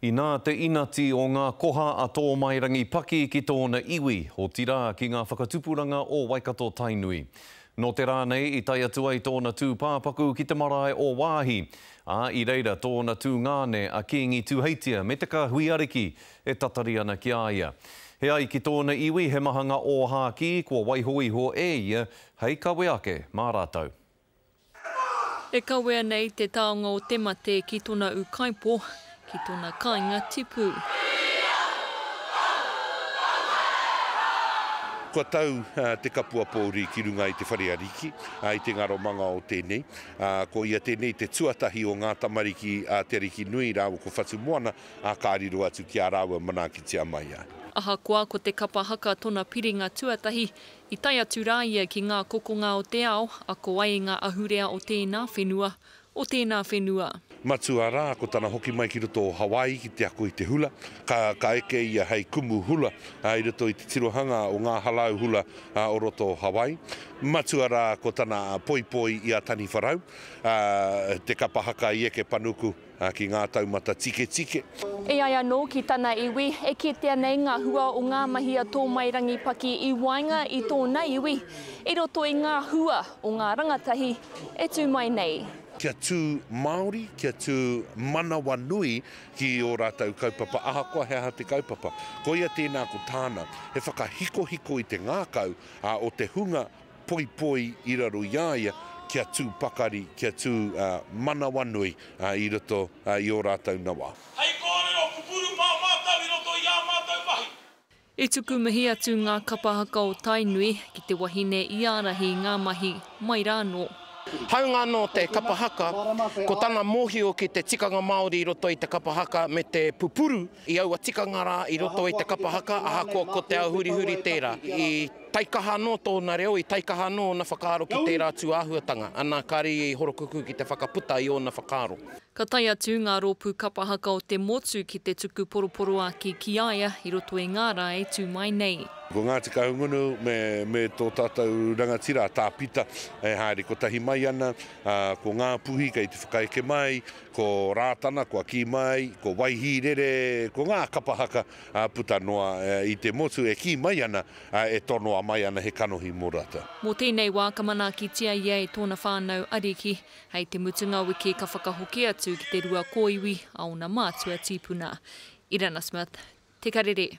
Inā te inati o ngā koha a Tōmairangi Paki ki tōna iwi, otirā ki ngā whakatupuranga o Waikato-Tainui. Nō te rā nei i tae atu ai tōna tūpāpaku ki te marae o Waahi, ā, i reira tōna tūngane a Kīngi Tuheitia me te kāhui ariki e tatari ana ki a ia. E ai ki tōna iwi he maha ngā ōhākī kua waiho iho e ia hei kawe ake mā rātou. E kawea nei te taonga o te mate ki tona ukaipo, ki tona kainga tipu. Kua tau te kapua pouri ki runga i te whare ariki, i te ngaromanga o tenei. Ko ia tenei te tuatahi o nga tamariki a Te Arikinui raua ko Whatumoana, a ka riro atu ki a raua manaakitia mai ai. Ahakoa ko te kapa haka tona piringa tuatahi, I tae atu rā ia ki ngā kokonga o te ao, ako ai i ngā ahurea o tēnā whenua, o tēnā whenua. Matua rā, ko tana hoki mai ki roto o Hawai'i ki te ako i te hula, ka eke ia hei kumu hula i roto i te tirohanga o ngā halau hula o roto o Hawai'i. Matua rā, ko tana poipoi i a Taniwharau, te kapa haka i eke panuku. ki ngā taumata tiketike. E ai anō ki tana iwi, e kitea nei ngā hua o ngā mahi a Tōmairangi Paki i waenga i tōna iwi, i roto i ngā hua o ngā rangatahi e tū mai nei. Kia tū Māori, kia tū manawanui ki ō rātou kaupapa, ahakoa he aha te kaupapa. Koia tēnā ko tāna, he whakahikohiko i te ngākau o te hunga poipoi i raro i a ia kia tū pakari, kia tū manawanui i roto i ō rātou nawa. Hei kōrero pupuru mā mātou i roto i ā mātou mahi. I tuku mihi atu ngā kapa haka o Tainui ki te wahine i ārahi i ngā mahi mai rānō. Hāunga anō te kapa haka, ko tana mōhio ki te tikanga Māori i roto i te kapa haka me te pupuru I aua tikanga rā i roto i te kapa haka, ahakoa ko te ao hurihuri tērā, i taikaha anō tōna reo, i taikaha anō ōna whakaaro ki tērā atu āhuatanga, ana, ka rīia i horokuku ki te whakaputa i ōna whakaaro. Ka tae atu ngā rōpū kapa haka o te motu ki te tuku poroporoāki ki a ia i roto i ngā rā e tū mai nei. Ko Ngāti Kahungunu me tō tātou rangatira a Tāpita e haere kotahi mai ana, ko Ngāpuhi kei te whakaeke mai, Ko Rātana kua kī mai, ko Waihīrere, ko ngā kapa haka puta noa i te motu e kī mai ana e tonoa mai ana he kanohi mō rātou. Mō tēnei wā ka manaakitia ia e tōna whānau ariki. Hei te mutunga wiki ka whakahoki atu ki te rua kōiwi a ōna mātua tīpuna. Irana Smith, Te Karere.